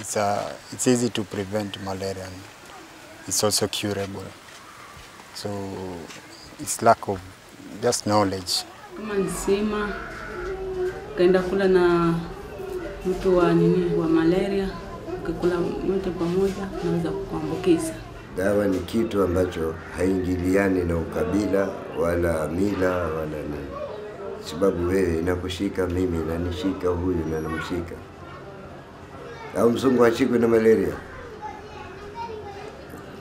it's, a, it's easy to prevent malaria and it's also curable. So it's lack of just knowledge. Kama ni kaenda ukaenda kula na mtu wa nini wa malaria, ukikula moja pamoja unaweza kuambukiza. Dawa ni kitu ambacho haingiliani na ukabila wala mila wala nini, sababu wewe inakushika mimi, nanishika huyu na namshika. Au mzungu hashikwi na malaria?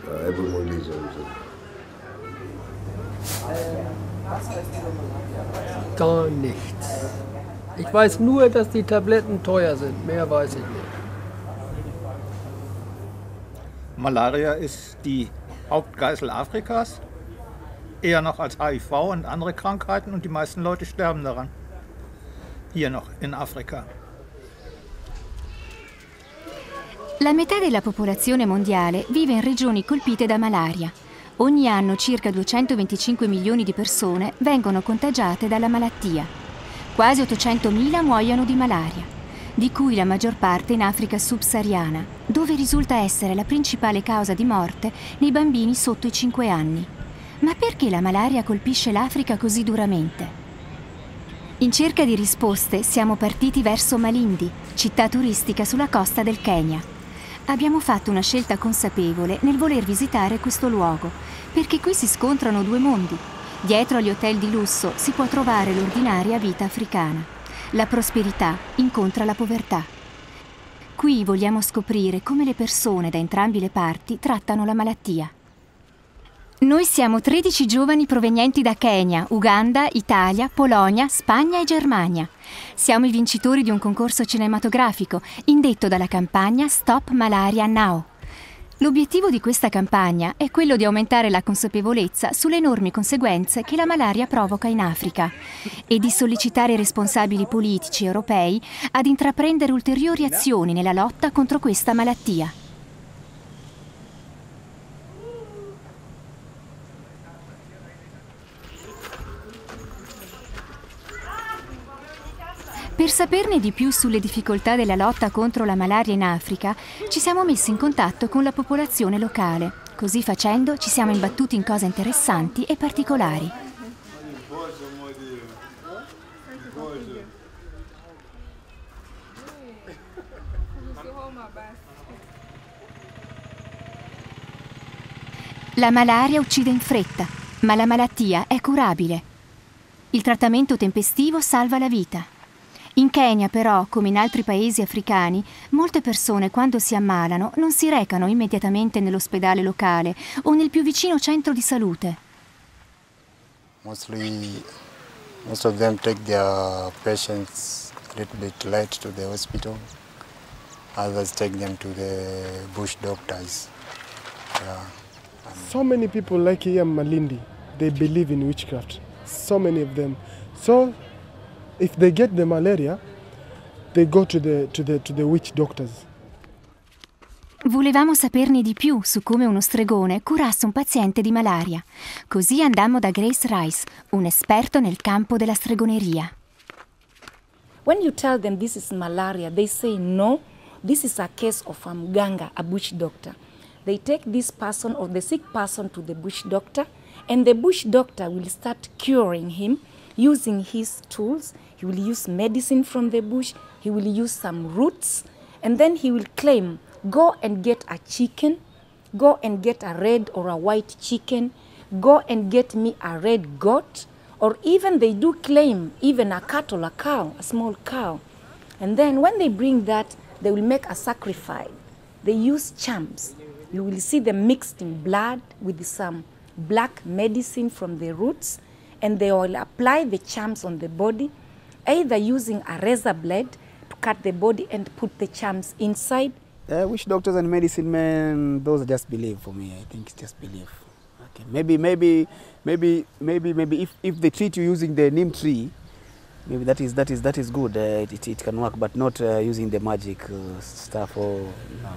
Ah, Hebu muulize mzungu. Gar nichts. Ich weiß nur, dass die Tabletten teuer sind. Mehr weiß ich nicht. Malaria ist die Hauptgeißel Afrikas, eher noch als HIV und andere Krankheiten und die meisten Leute sterben daran. Hier noch in Afrika. La metà della popolazione mondiale vive in regioni colpite da malaria. Ogni anno circa 225 milioni di persone vengono contagiate dalla malattia. Quasi 800.000 muoiono di malaria, di cui la maggior parte in Africa subsahariana, dove risulta essere la principale causa di morte nei bambini sotto i 5 anni. Ma perché la malaria colpisce l'Africa così duramente? In cerca di risposte siamo partiti verso Malindi, città turistica sulla costa del Kenya. Abbiamo fatto una scelta consapevole nel voler visitare questo luogo, perché qui si scontrano due mondi. Dietro agli hotel di lusso si può trovare l'ordinaria vita africana. La prosperità incontra la povertà. Qui vogliamo scoprire come le persone da entrambi le parti trattano la malattia. Noi siamo 13 giovani provenienti da Kenya, Uganda, Italia, Polonia, Spagna e Germania. Siamo i vincitori di un concorso cinematografico indetto dalla campagna Stop Malaria Now. L'obiettivo di questa campagna è quello di aumentare la consapevolezza sulle enormi conseguenze che la malaria provoca in Africa e di sollecitare i responsabili politici europei ad intraprendere ulteriori azioni nella lotta contro questa malattia. Per saperne di più sulle difficoltà della lotta contro la malaria in Africa, ci siamo messi in contatto con la popolazione locale. Così facendo ci siamo imbattuti in cose interessanti e particolari. La malaria uccide in fretta, ma la malattia è curabile. Il trattamento tempestivo salva la vita. In Kenya però, come in altri paesi africani, molte persone quando si ammalano non si recano immediatamente nell'ospedale locale o nel più vicino centro di salute. Mostly, most of them take their patients a little bit late to the hospital. Others take them to the bush doctors. Yeah. So many people like here in Malindi, they believe in witchcraft. So many of them. So if they get the malaria, they go to the, to the, to the witch doctors. Volevamo saperne di più su come uno stregone curasse un paziente di malaria. Così andammo da Grace Rice, un esperto nel campo della stregoneria. When you tell them this is malaria, they say no, this is a case of a mganga, a bush doctor. They take this person or the sick person to the bush doctor, and the bush doctor will start curing him using his tools. He will use medicine from the bush, he will use some roots, and then he will claim, go and get a chicken, go and get a red or a white chicken, go and get me a red goat, or even they do claim even a cattle, a cow, a small cow. And then when they bring that, they will make a sacrifice. They use charms. You will see them mixed in blood with some black medicine from the roots, and they will apply the charms on the body, either using a razor blade to cut the body and put the charms inside. Uh, witch doctors and medicine men, those are just belief for me. I think it's just belief. Okay. Maybe, maybe, maybe, maybe, maybe if, if they treat you using the neem tree, maybe that is that is that is good. Uh, it, it, it can work, but not uh, using the magic uh, stuff. Or no,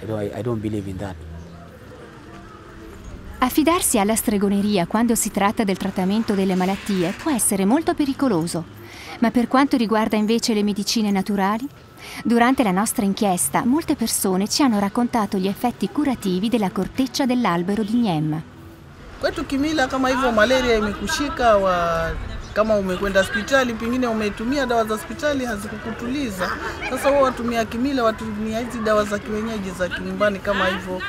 I don't. I, I don't believe in that. Affidarsi alla stregoneria quando si tratta del trattamento delle malattie può essere molto pericoloso, ma per quanto riguarda invece le medicine naturali, Durante la nostra inchiesta, molte persone ci hanno raccontato gli effetti curativi della corteccia dell'albero di Nyem. Kwetu kimila, kama hivyo malaria imekushika wa kama umekwenda hospitali, pengine umetumia dawa za hospitali hazikukutuliza. Sasa wao watumia kimila, watumia hizi dawa za kienyeji za kinyumbani kama hivyo,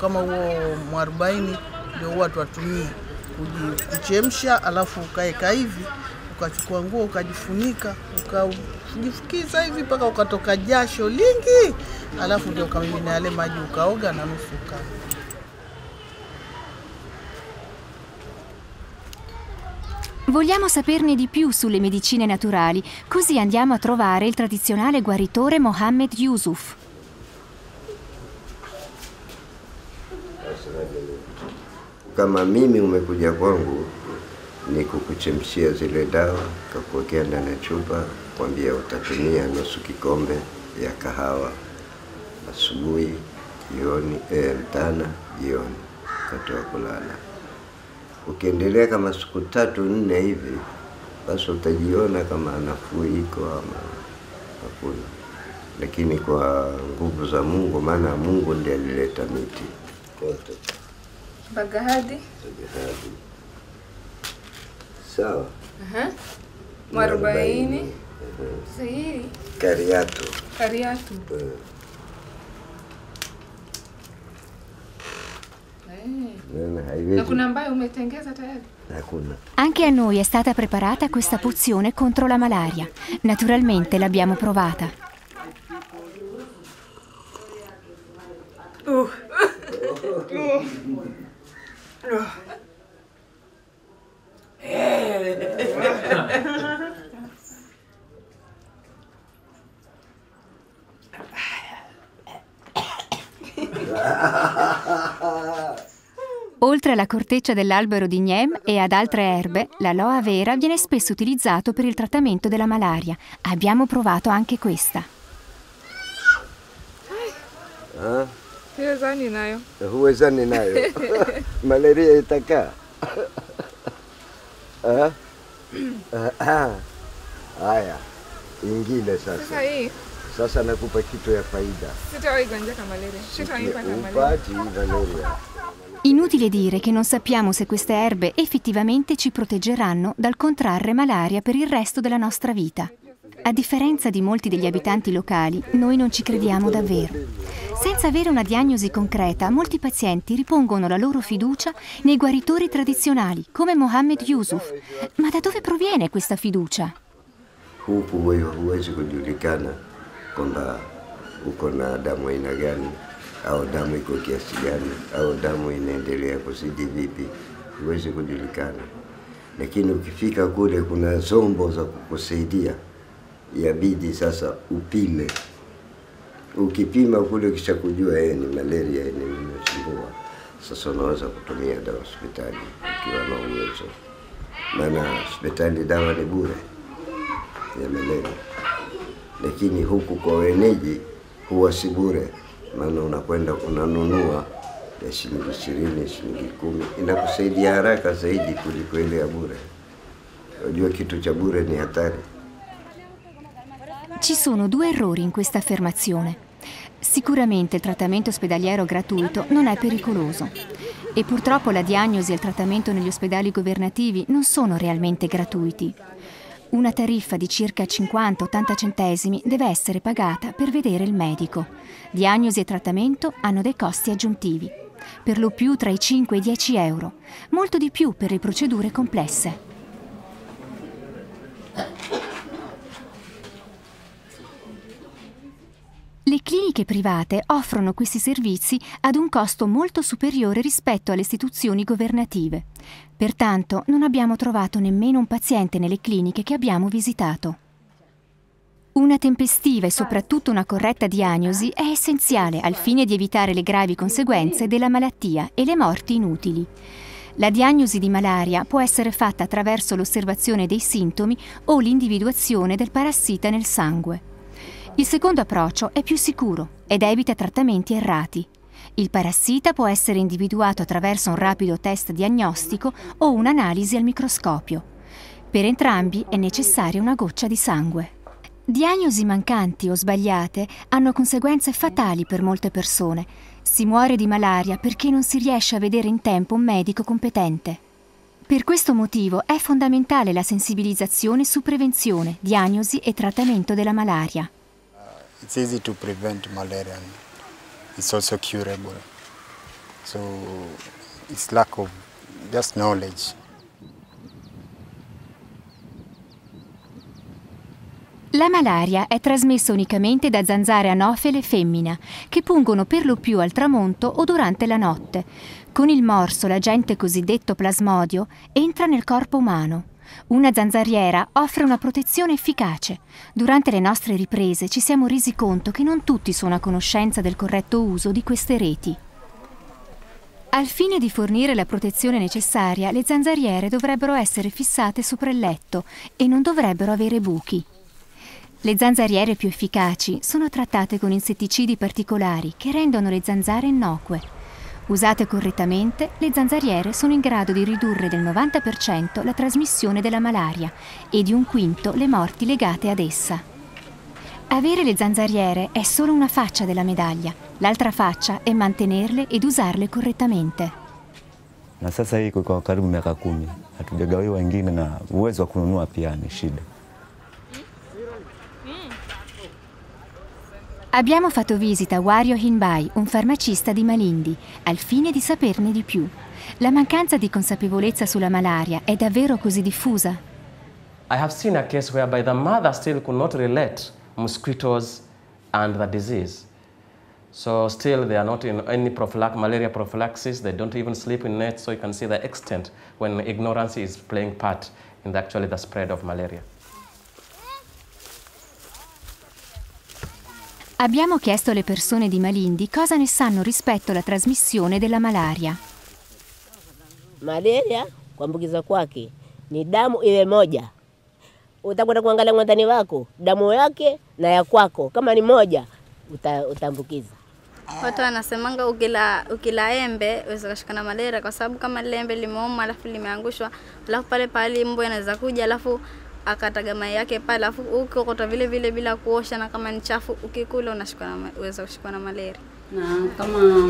kama huo mwarobaini ndio huwa twatumia kuchemsha, alafu ukaeka hivi, ukachukua nguo ukajifunika, ukajifukiza hivi mpaka ukatoka jasho lingi, alafu ndio ukamimina yale maji ukaoga na nusu. Vogliamo saperne di più sulle medicine naturali, così andiamo a trovare il tradizionale guaritore Mohammed Yusuf. Kama mimi umekuja kwangu ni kukuchemshia zile dawa, kakuwekea ndani ya chupa, kwambia utatumia nusu kikombe ya kahawa asubuhi, jioni, eh, mchana, jioni, wakati wa kulala. Ukiendelea kama siku tatu nne hivi, basi utajiona kama nafuu iko ama hakuna, lakini kwa nguvu za Mungu, maana Mungu ndiye alileta miti kote Bagahadi. Bagahadi, Sawa. Aha. Mwarobaini. Sahihi. Kariatu, Kariatu. Eh, Nena Na kuna ambayo umetengeza tayari? Hakuna. Anche a noi è stata preparata questa pozione contro la malaria. Naturalmente l'abbiamo provata. Oltre alla corteccia dell'albero di Nyem e ad altre erbe, l'aloe vera viene spesso utilizzato per il trattamento della malaria. Abbiamo provato anche questa. Ah, Hiyo zani nayo. huwezani nayo. Malaria itakaa. Ah? Ah, Haya, ingine Sasa nakupa kitu ya faida. sitawahi gonjeka malaria. Sitawahi pata malaria. Inutile dire che non sappiamo se queste erbe effettivamente ci proteggeranno dal contrarre malaria per il resto della nostra vita. A differenza di molti degli abitanti locali, noi non ci crediamo davvero. Senza avere una diagnosi concreta, molti pazienti ripongono la loro fiducia nei guaritori tradizionali, come Mohammed Yusuf. Ma da dove proviene questa fiducia? Huku wewe huwezi kujulikana kwamba uko na damu aina gani au damu iko kiasi gani au damu inaendelea kusidi vipi, huwezi kujulikana. Lakini ukifika kule, kuna zombo za kukusaidia, yabidi sasa upime. Ukipima kule, kisha kujua yeye ni malaria, ni nimesumbua, sasa unaweza kutumia dawa hospitali ukiwa na uwezo, maana hospitali dawa ni bure ya malaria, lakini huku kwa wenyeji huwa si bure, maana unakwenda unanunua ya shilingi ishirini, shilingi kumi, inakusaidia haraka zaidi kuliko ile ya bure. Unajua kitu cha bure ni hatari. Ci sono due errori in questa affermazione. Sicuramente il trattamento ospedaliero gratuito non è pericoloso e purtroppo la diagnosi e il trattamento negli ospedali governativi non sono realmente gratuiti. Una tariffa di circa 50-80 centesimi deve essere pagata per vedere il medico. Diagnosi e trattamento hanno dei costi aggiuntivi, per lo più tra i 5 e i 10 euro, molto di più per le procedure complesse. Cliniche private offrono questi servizi ad un costo molto superiore rispetto alle istituzioni governative. Pertanto non abbiamo trovato nemmeno un paziente nelle cliniche che abbiamo visitato. Una tempestiva e soprattutto una corretta diagnosi è essenziale al fine di evitare le gravi conseguenze della malattia e le morti inutili. La diagnosi di malaria può essere fatta attraverso l'osservazione dei sintomi o l'individuazione del parassita nel sangue. Il secondo approccio è più sicuro ed evita trattamenti errati. Il parassita può essere individuato attraverso un rapido test diagnostico o un'analisi al microscopio. Per entrambi è necessaria una goccia di sangue. Diagnosi mancanti o sbagliate hanno conseguenze fatali per molte persone. Si muore di malaria perché non si riesce a vedere in tempo un medico competente. Per questo motivo è fondamentale la sensibilizzazione su prevenzione, diagnosi e trattamento della malaria. It's easy to prevent malaria and it's also curable. So it's lack of just knowledge. La malaria è trasmessa unicamente da zanzare anofele femmina, che pungono per lo più al tramonto o durante la notte. Con il morso, l'agente cosiddetto plasmodio entra nel corpo umano. Una zanzariera offre una protezione efficace. Durante le nostre riprese ci siamo resi conto che non tutti sono a conoscenza del corretto uso di queste reti. Al fine di fornire la protezione necessaria, le zanzariere dovrebbero essere fissate sopra il letto e non dovrebbero avere buchi. Le zanzariere più efficaci sono trattate con insetticidi particolari che rendono le zanzare innocue. Usate correttamente, le zanzariere sono in grado di ridurre del 90% la trasmissione della malaria e di un quinto le morti legate ad essa. Avere le zanzariere è solo una faccia della medaglia, l'altra faccia è mantenerle ed usarle correttamente. na sasa hii kwa karibu miaka kumi hatujagawiwa wengine, na uwezo wa kununua pia ni shida. Abbiamo fatto visita a Wario Hinbai, un farmacista di Malindi, al fine di saperne di più. La mancanza di consapevolezza sulla malaria è davvero così diffusa? I have seen a case whereby the mother still could not relate mosquitoes and the disease. So still they are not in any prophylax- malaria prophylaxis, they don't even sleep in nets, so you can see the extent when ignorance is playing part in the, actually the spread of malaria. Abbiamo chiesto alle persone di Malindi cosa ne sanno rispetto alla trasmissione della malaria. Malaria kuambukiza kwake ni damu iwe moja. Utakwenda kuangalia mwandani wako, damu yake na ya kwako, kama ni moja uta, utaambukiza. Watu wanasemanga ukila, ukila embe uweza kushika na malaria, kwa sababu kama lile embe limeuma alafu limeangushwa, alafu pale pale mbu anaweza kuja alafu akataga mayai yake pale, alafu ukokota vile vile bila kuosha, na kama ni chafu ukikula unashikwa na uweza kushikwa na malaria. na kama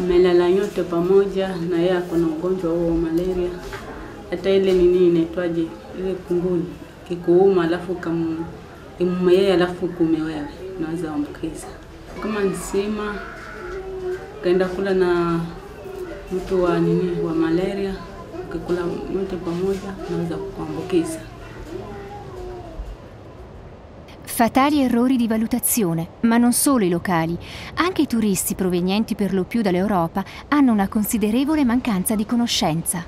mmelala nyote pamoja na yeye ako na ugonjwa huo wa malaria, hata ile nini inaitwaje, ile kunguni kikuuma, alafu kam imume yeye, alafu kume wewe, unaweza ambukiza. Kama nsima kaenda kula na mtu wa nini wa malaria, ukikula nyote pamoja, unaweza kuambukiza. Fatali errori di valutazione, ma non solo i locali, anche i turisti provenienti per lo più dall'Europa hanno una considerevole mancanza di conoscenza.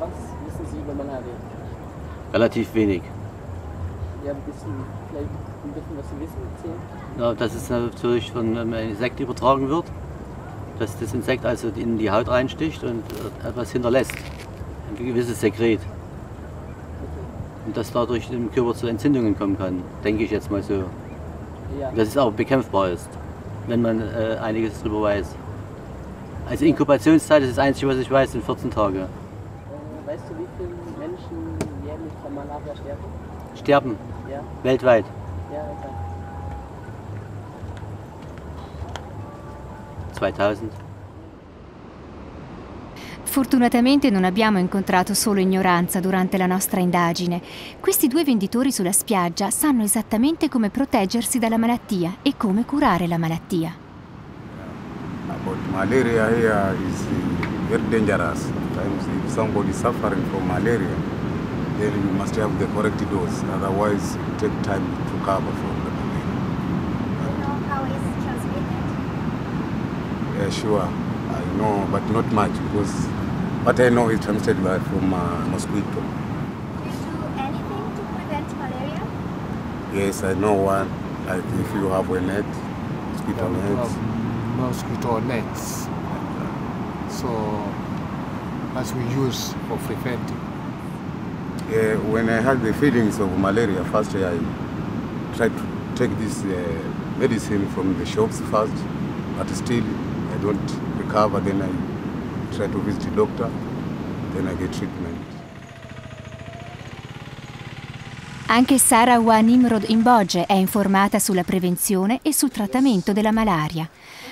Was wissen Sie über Malaria? Relativ wenig. Ja, ein bisschen, vielleicht ein bisschen was Sie wissen erzählen. Ja, dass es natürlich von einem Insekt übertragen wird, dass das Insekt also in die Haut reinsticht und äh, etwas hinterlässt, ein gewisses Sekret. Und dass dadurch im Körper zu Entzündungen kommen kann, denke ich jetzt mal so. Ja. Dass es auch bekämpfbar ist, wenn man äh, einiges darüber weiß. Also Inkubationszeit ist das Einzige, was ich weiß, sind 14 Tage. Äh, weißt du, wie viele Menschen jährlich von Malaria sterben? Sterben Ja. weltweit. Ja, sag. 2000. Fortunatamente non abbiamo incontrato solo ignoranza durante la nostra indagine. Questi due venditori sulla spiaggia sanno esattamente come proteggersi dalla malattia e come curare la malattia. But malaria here is very dangerous. Sometimes if somebody is suffering from malaria, then you must have the correct dose. Otherwise, it take time to recover from the malaria. how it's transmitted? Yeah, sure. I know, but not much because what I know is transmitted by from uh, mosquito. Do you do anything to prevent malaria? Yes, I know one. Like if you have a net, mosquito Yeah, nets. mosquito nets. So as we use for preventing. Yeah, when I had the feelings of malaria, first I tried to take this uh, medicine from the shops first, but still I don't recover. Then I try to visit the doctor, then I get treatment. Anche Sarawa Nimrod Imboge è informata sulla prevenzione e sul trattamento della malaria.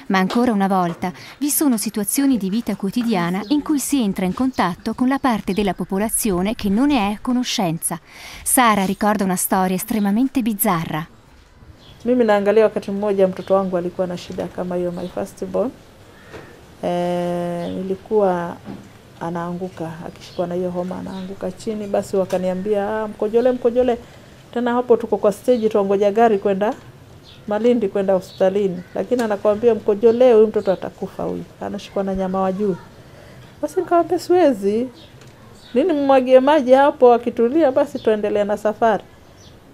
Ma ancora una volta vi sono situazioni di vita quotidiana in cui si entra in contatto con la parte della popolazione che non ne è a conoscenza. Sara ricorda una storia estremamente bizzarra. Mimi naangalia wakati mmoja mtoto wangu alikuwa na shida kama hiyo, my first born. E, nilikuwa anaanguka akishikwa na hiyo homa anaanguka chini, basi wakaniambia ah, mkojole mkojole. Tena hapo tuko kwa stage tuangoja gari kwenda Malindi kwenda hospitalini, lakini anakwambia mkojolee, huyu mtoto atakufa, huyu anashikwa na nyama wa juu. Basi nikamwambia siwezi, nini mmwagie maji hapo, akitulia basi tuendelee na safari.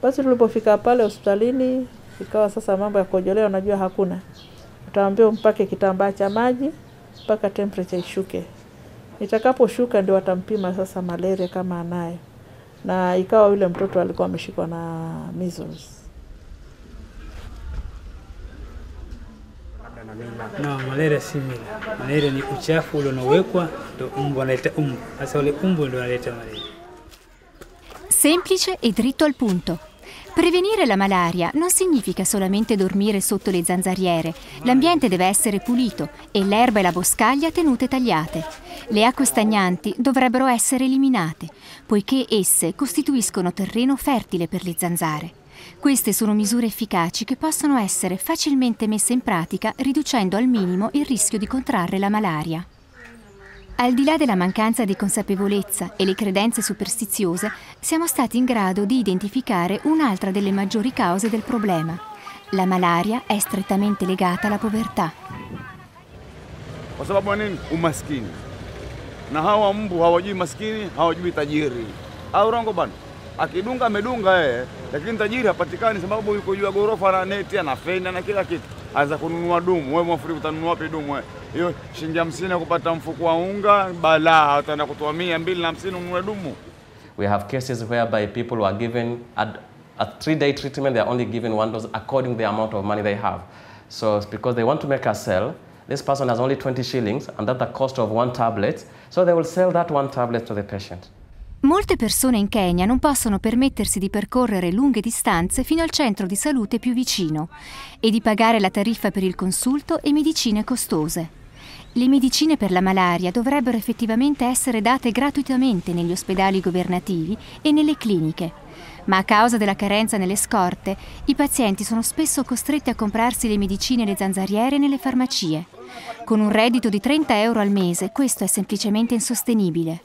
Basi tulipofika pale hospitalini, ikawa sasa mambo ya kujolea, unajua hakuna, utaambiwa mpake kitambaa cha maji mpaka temperature ishuke. Itakaposhuka ndio watampima sasa malaria kama anayo, na ikawa yule mtoto alikuwa ameshikwa na measles. na malaria si mila. Malaria ni uchafu ule unaowekwa, ndio umbu analeta umbu. Sasa ule umbu ndio analeta malaria. Semplice e dritto al punto. Prevenire la malaria non significa solamente dormire sotto le zanzariere. L'ambiente deve essere pulito e l'erba e la boscaglia tenute tagliate. Le acque stagnanti dovrebbero essere eliminate, poiché esse costituiscono terreno fertile per le zanzare. Queste sono misure efficaci che possono essere facilmente messe in pratica riducendo al minimo il rischio di contrarre la malaria. Al di là della mancanza di consapevolezza e le credenze superstiziose, siamo stati in grado di identificare un'altra delle maggiori cause del problema. La malaria è strettamente legata alla povertà. Kwa nini? Umaskini. Na hawa mbu hawajui maskini, hawajui tajiri. Au bana? Akidunga amedunga yeye, lakini tajiri hapatikani sababu yuko juu ya ghorofa na neti na fenda na kila kitu. Anaweza kununua dumu. Wewe mwafrika utanunua wapi dumu wewe? Hiyo shilingi hamsini ya kupata mfuko wa unga, balaa. Utaenda kutoa mia mbili na hamsini ununue dumu. We have cases whereby people were given a, a three-day treatment, they are only given one dose according to the amount of money they have. So it's because they want to make a sell, this person has only 20 shillings and that's the cost of one tablet, so they will sell that one tablet to the patient. Molte persone in Kenya non possono permettersi di percorrere lunghe distanze fino al centro di salute più vicino e di pagare la tariffa per il consulto e medicine costose. Le medicine per la malaria dovrebbero effettivamente essere date gratuitamente negli ospedali governativi e nelle cliniche, ma a causa della carenza nelle scorte, i pazienti sono spesso costretti a comprarsi le medicine e le zanzariere nelle farmacie. Con un reddito di 30 euro al mese questo è semplicemente insostenibile.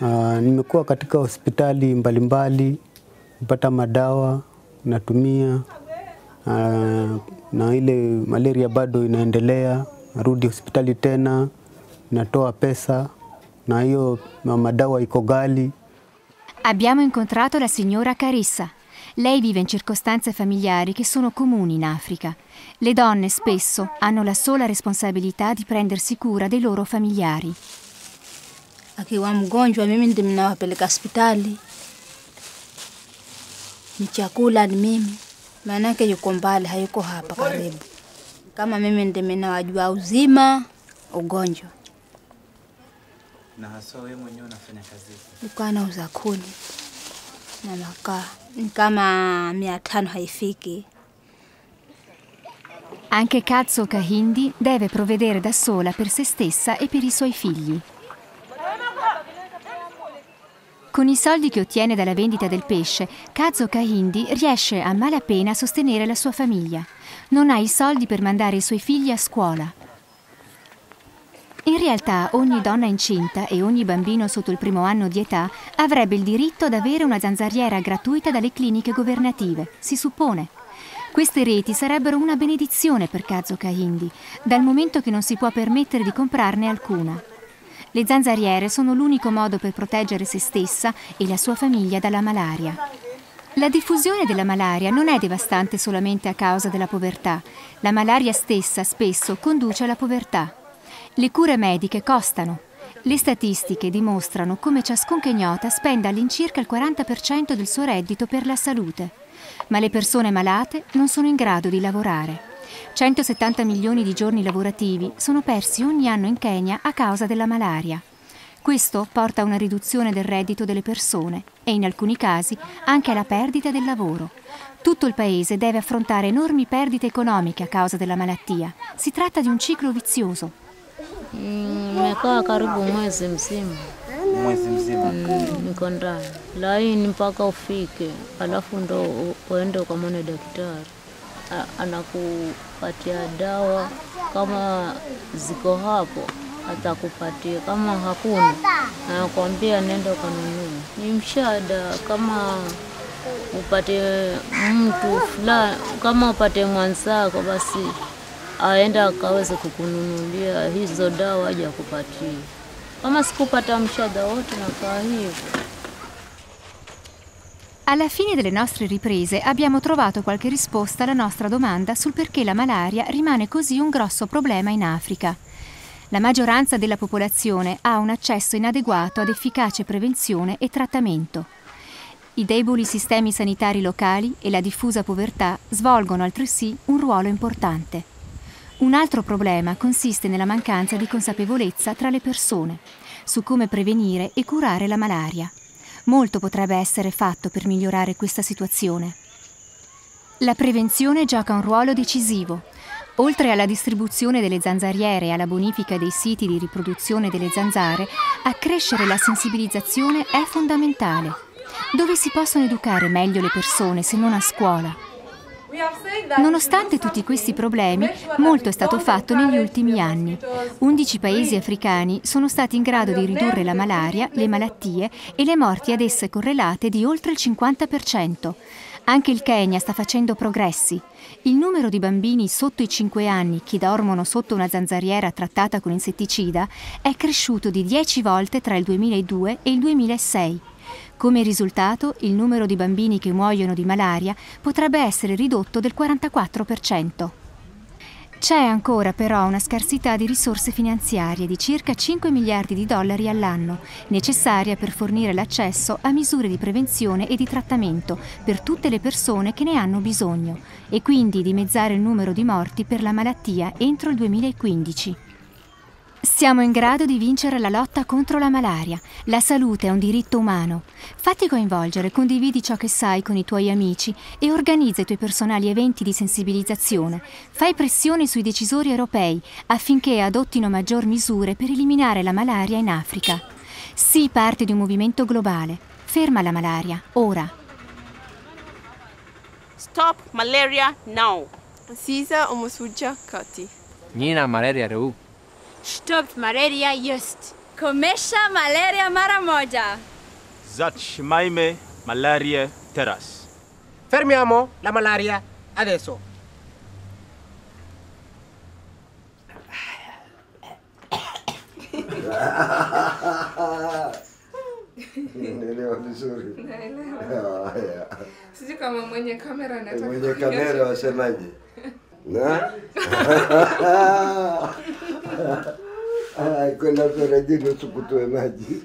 Uh, nimekuwa katika hospitali mbalimbali kupata madawa natumia, uh, na ile malaria bado inaendelea, narudi hospitali tena, natoa pesa na hiyo madawa iko ghali. Abbiamo incontrato la signora Carissa. Lei vive in circostanze familiari che sono comuni in Africa. Le donne spesso hanno la sola responsabilità di prendersi cura dei loro familiari. Akiwa mgonjwa, mimi ndi mnawapeleka hospitali, ni chakula ni mimi, maanake yuko mbali, hayuko hapa karibu. Kama mimi ndi minawajua uzima ugonjwa, Na haswa wewe mwenyewe unafanya kazi ipi? nilikuwa nauza kuni na makaa, ni kama mia tano haifiki. Anche Katso Kahindi deve provvedere da sola per se stessa e per i suoi figli. Con i soldi che ottiene dalla vendita del pesce, Kazo Kahindi riesce a malapena a sostenere la sua famiglia. Non ha i soldi per mandare i suoi figli a scuola. In realtà ogni donna incinta e ogni bambino sotto il primo anno di età avrebbe il diritto ad avere una zanzariera gratuita dalle cliniche governative, si suppone. Queste reti sarebbero una benedizione per Kazo Kahindi, dal momento che non si può permettere di comprarne alcuna. Le zanzariere sono l'unico modo per proteggere se stessa e la sua famiglia dalla malaria. La diffusione della malaria non è devastante solamente a causa della povertà. La malaria stessa spesso conduce alla povertà. Le cure mediche costano. Le statistiche dimostrano come ciascun kenyota spenda all'incirca il 40% del suo reddito per la salute. Ma le persone malate non sono in grado di lavorare. 170 milioni di giorni lavorativi sono persi ogni anno in Kenya a causa della malaria. Questo porta a una riduzione del reddito delle persone e in alcuni casi anche alla perdita del lavoro. Tutto il paese deve affrontare enormi perdite economiche a causa della malattia. Si tratta di un ciclo vizioso. Mm, anakupatia dawa kama ziko hapo atakupatia, kama hakuna anakwambia nenda ukanunua. Ni mshada kama upate mtu fulani, kama upate mwanzako basi aenda akaweze kukununulia hizo dawa aje akupatie. Kama sikupata mshada wote nakaa hivyo. Alla fine delle nostre riprese abbiamo trovato qualche risposta alla nostra domanda sul perché la malaria rimane così un grosso problema in Africa. La maggioranza della popolazione ha un accesso inadeguato ad efficace prevenzione e trattamento. I deboli sistemi sanitari locali e la diffusa povertà svolgono altresì un ruolo importante. Un altro problema consiste nella mancanza di consapevolezza tra le persone su come prevenire e curare la malaria. Molto potrebbe essere fatto per migliorare questa situazione. La prevenzione gioca un ruolo decisivo. Oltre alla distribuzione delle zanzariere e alla bonifica dei siti di riproduzione delle zanzare, accrescere la sensibilizzazione è fondamentale. Dove si possono educare meglio le persone se non a scuola? Nonostante tutti questi problemi, molto è stato fatto negli ultimi anni. 11 paesi africani sono stati in grado di ridurre la malaria, le malattie e le morti ad esse correlate di oltre il 50%. Anche il Kenya sta facendo progressi. Il numero di bambini sotto i 5 anni che dormono sotto una zanzariera trattata con insetticida è cresciuto di 10 volte tra il 2002 e il 2006. Come risultato, il numero di bambini che muoiono di malaria potrebbe essere ridotto del 44%. C'è ancora però una scarsità di risorse finanziarie di circa 5 miliardi di dollari all'anno, necessaria per fornire l'accesso a misure di prevenzione e di trattamento per tutte le persone che ne hanno bisogno e quindi dimezzare il numero di morti per la malattia entro il 2015. Siamo in grado di vincere la lotta contro la malaria. La salute è un diritto umano. Fatti coinvolgere, condividi ciò che sai con i tuoi amici e organizza i tuoi personali eventi di sensibilizzazione. Fai pressione sui decisori europei affinché adottino maggior misure per eliminare la malaria in Africa. Sii parte di un movimento globale. Ferma la malaria, ora. Stop malaria now. Sisa Omosuja Kati. Nina malaria reu. Stop malaria just. Komesha malaria mara moja. Zach Maime Malaria teras. Fermiamo la malaria adesso. Unaelewa vizuri? Sijui kama mwenye kamera anataka Mwenye kamera wasemaje? Na? Kwenda perejini usikutoe maji.